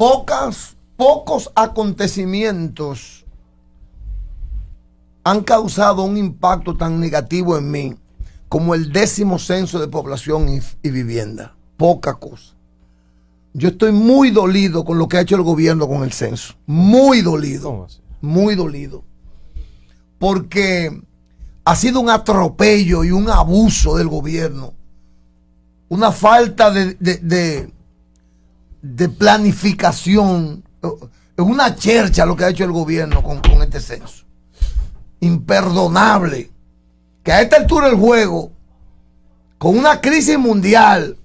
pocas, pocos acontecimientos han causado un impacto tan negativo en mí como el décimo censo de población y, y vivienda. Poca cosa. Yo estoy muy dolido con lo que ha hecho el gobierno con el censo. Muy dolido. Muy dolido. Porque ha sido un atropello y un abuso del gobierno. Una falta de, de, de, planificación. Es una chercha lo que ha hecho el gobierno con, con este censo. Imperdonable. Que a esta altura del juego, con una crisis mundial,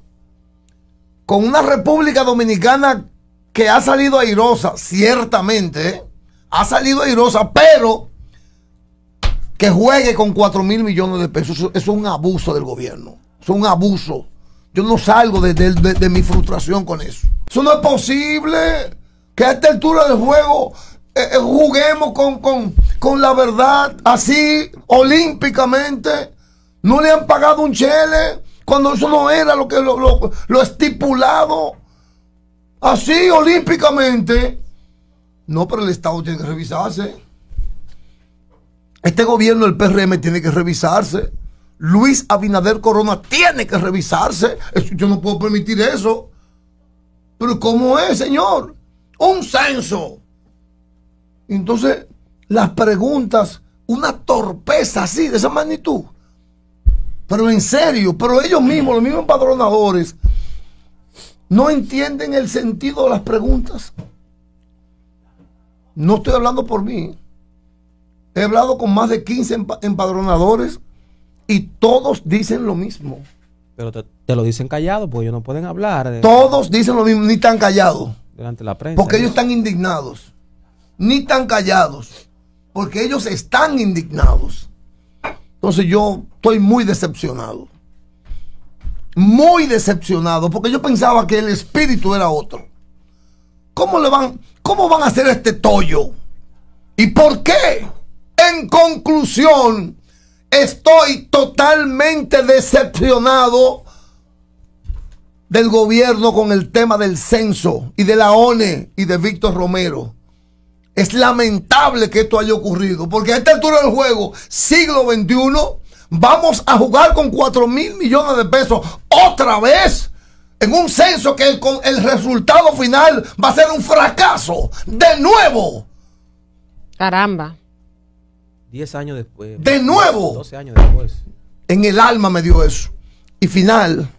con una República Dominicana que ha salido airosa, ciertamente, ¿eh? ha salido airosa, pero que juegue con 4 mil millones de pesos, eso, es un abuso del gobierno, es un abuso. Yo no salgo de, mi frustración con eso. Eso no es posible que a esta altura del juego eh, eh, juguemos con, con, con la verdad así, olímpicamente. No le han pagado un chele cuando eso no era lo que lo, estipulado así olímpicamente. No, pero el Estado tiene que revisarse. Este gobierno del PRM tiene que revisarse. Luis Abinader Corona tiene que revisarse. yo no puedo permitir eso. Pero ¿cómo es, señor? Un censo. Entonces, las preguntas, una torpeza así, de esa magnitud. Pero en serio, pero ellos mismos, los mismos empadronadores, no entienden el sentido de las preguntas. No estoy hablando por mí. He hablado con más de 15 empadronadores y todos dicen lo mismo. Pero te, lo dicen callado, porque ellos no pueden hablar. Todos dicen lo mismo, ni tan callados. Delante de la prensa. Porque ellos están indignados. Ni tan callados. Porque ellos están indignados. Entonces yo estoy muy decepcionado. Muy decepcionado, porque yo pensaba que el espíritu era otro. ¿Cómo le van, cómo van a hacer este tollo? ¿Y por qué? En conclusión, estoy totalmente decepcionado del gobierno con el tema del censo y de la ONE y de Víctor Romero. Es lamentable que esto haya ocurrido, porque a esta altura del juego, siglo XXI, vamos a jugar con 4 mil millones de pesos otra vez en un censo que el, el resultado final va a ser un fracaso. De nuevo. Caramba. 10 años después. De nuevo. 12 años después. En el alma me dio eso. Y final,